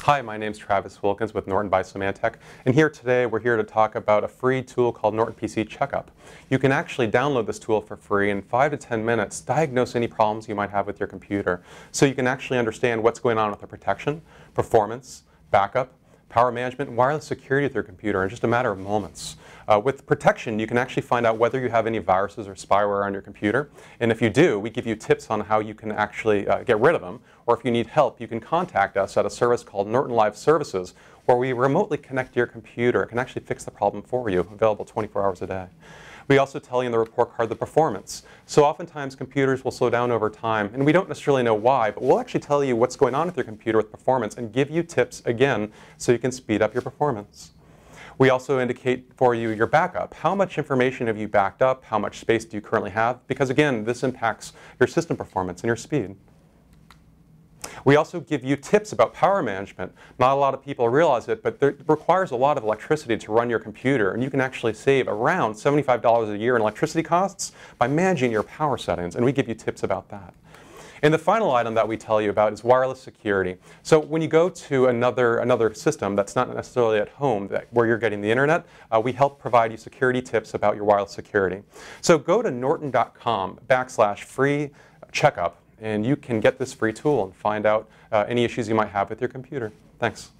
Hi, my name is Travis Wilkins with Norton by Symantec, and here today we're here to talk about a free tool called Norton PC Checkup. You can actually download this tool for free in 5 to 10 minutes, diagnose any problems you might have with your computer, so you can actually understand what's going on with the protection, performance, backup, power management, and wireless security with your computer in just a matter of moments. Uh, with protection, you can actually find out whether you have any viruses or spyware on your computer. And if you do, we give you tips on how you can actually uh, get rid of them. Or if you need help, you can contact us at a service called Norton Live Services, where we remotely connect to your computer and can actually fix the problem for you, available 24 hours a day. We also tell you in the report card the performance. So oftentimes computers will slow down over time, and we don't necessarily know why, but we'll actually tell you what's going on with your computer with performance and give you tips again so you can speed up your performance. We also indicate for you your backup. How much information have you backed up? How much space do you currently have? Because again, this impacts your system performance and your speed. We also give you tips about power management. Not a lot of people realize it, but it requires a lot of electricity to run your computer, and you can actually save around $75 a year in electricity costs by managing your power settings, and we give you tips about that. And the final item that we tell you about is wireless security. So when you go to another, another system that's not necessarily at home, that, where you're getting the internet, uh, we help provide you security tips about your wireless security. So go to norton.com backslash free checkup and you can get this free tool and find out uh, any issues you might have with your computer. Thanks.